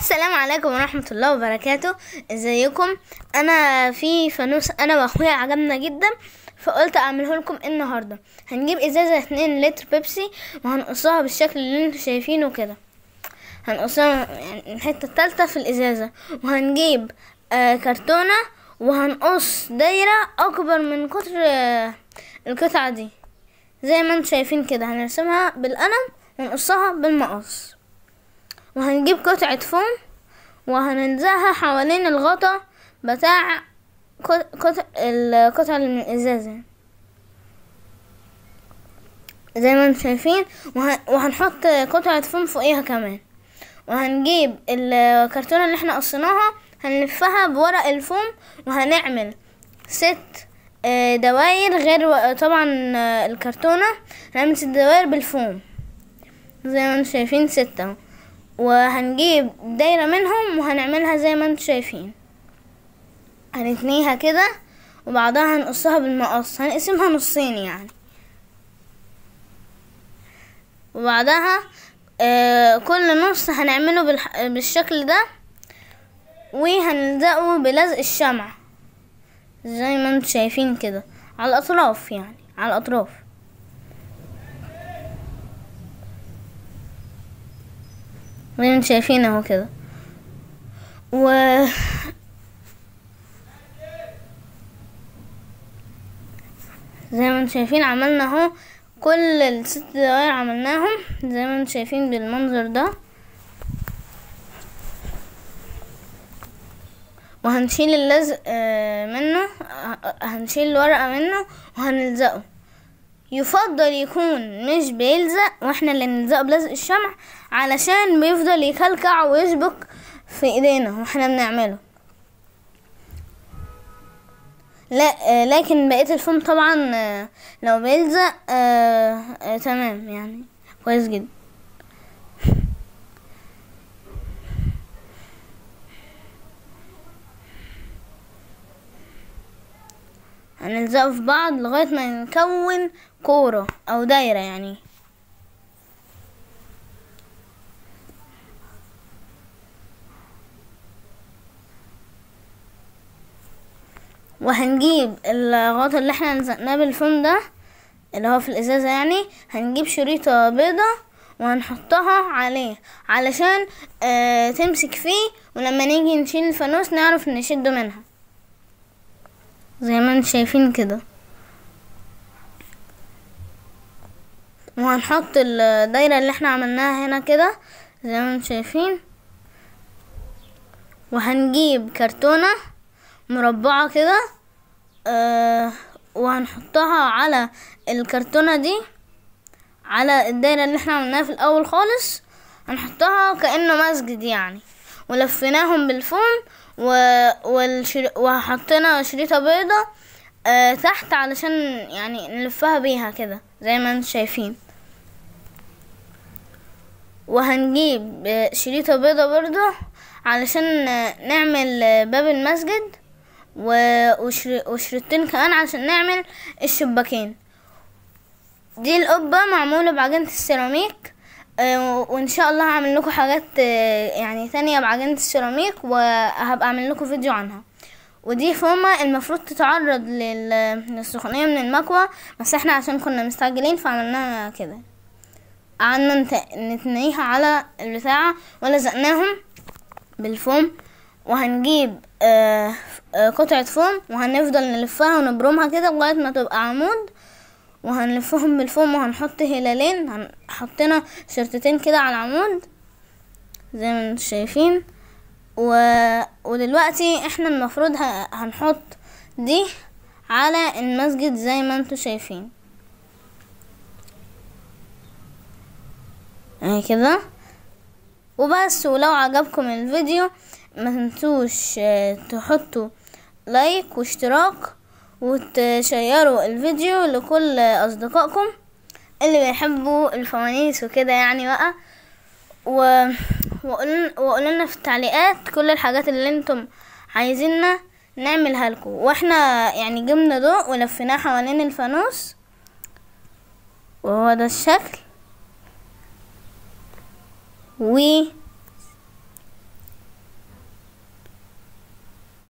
السلام عليكم ورحمة الله وبركاته. إزيكم؟ أنا في فانوس أنا وأخويا عجبنا جدا فقلت أعمله لكم النهاردة. هنجيب إزازة اتنين لتر بيبسي وهنقصها بالشكل اللي أنتوا شايفينه كده. هنقصها يعني الحتة التالتة في الإزازة. وهنجيب آه كرتونة وهنقص دايرة أكبر من قطر آه القطعة دي. زي ما أنتوا شايفين كده هنرسمها بالقلم ونقصها بالمقص. وهنجيب قطعة فوم وهنلزقها حوالين الغطا بتاع قطع القطعة من الإزازة زي ما أنتم شايفين وهن... وهنحط قطعة فوم فوقيها كمان. وهنجيب الكرتونة اللي إحنا قصيناها هنلفها بورق الفوم وهنعمل ست دواير غير طبعا الكرتونة. هنعمل ست دواير بالفوم. زي ما أنتم شايفين ستة وهنجيب دايرة منهم وهنعملها زي ما أنتم شايفين. هنتنيها كده وبعدها هنقصها بالمقص. هنقسمها نصين يعني. وبعدها آه كل نص هنعمله. بالشكل ده وهنلزقه بلزق الشمع. زي ما أنتم شايفين كده. على الأطراف يعني. على الأطراف. زي ما أنتم شايفين اهو كده. و زي ما أنتم شايفين عملنا اهو كل الست دوائر عملناهم زي ما أنتم شايفين بالمنظر ده. وهنشيل اللزق منه هنشيل الورقة منه وهنلزقه. يفضل يكون مش بيلزق وإحنا اللي نلزقه بلزق الشمع علشان بيفضل يكلكع ويشبك في ايدينا وإحنا بنعمله. لا لكن بقية الفوم طبعا لو بيلزق آه آه تمام يعني كويس جدا. هنلزقه في بعض لغاية ما نكون كورة أو دايرة يعني. وهنجيب الغطا اللي إحنا لزقناه بالفوم ده اللي هو في الإزازة يعني هنجيب شريطة بيضة وهنحطها عليه علشان آه تمسك فيه ولما نيجي نشيل الفانوس نعرف نشده منها. زي ما أنتم شايفين كده. وهنحط الدايرة اللي إحنا عملناها هنا كده زي ما أنتم شايفين. وهنجيب كرتونة مربعة كده آه وهنحطها على الكرتونة دي على الدايرة اللي إحنا عملناها في الأول خالص. هنحطها كأنه مسجد يعني. ولفيناهم بالفوم و... والشر... وحطينا شريطة بيضة آه تحت علشان يعني نلفها بيها كده زي ما أنتم شايفين. وهنجيب شريطة بيضة برضه علشان نعمل باب المسجد وشريطتين كمان عشان نعمل الشباكين. دي القبة معمولة بعجينة السيراميك آه وإن شاء الله هعمل لكم حاجات آه يعني تانية بعجينة السيراميك وهبقى أعمل لكم فيديو عنها. ودي فومة المفروض تتعرض للسخونية من المكوى بس إحنا عشان كنا مستعجلين فعملناها كده. قعدنا نتنيها على البتاعة ولزقناهم بالفوم وهنجيب آه قطعة فوم وهنفضل نلفها ونبرمها كده لغاية ما تبقى عمود وهنلفهم بالفوم وهنحط هلالين حطينا شرطتين كده على العمود زي ما أنتم شايفين و... ودلوقتي إحنا المفروض. هنحط دي على المسجد زي ما أنتم شايفين اهي كده. وبس ولو عجبكم الفيديو ما تنسوش تحطوا لايك واشتراك وتشيروا الفيديو لكل أصدقائكم اللي بيحبوا الفوانيس وكده يعني بقى. و وقولوا لنا في التعليقات كل الحاجات اللي أنتم عايزيننا نعملها لكم. وإحنا يعني جبنا ضوء ولفيناه حوالين الفانوس. وهو ده الشكل. و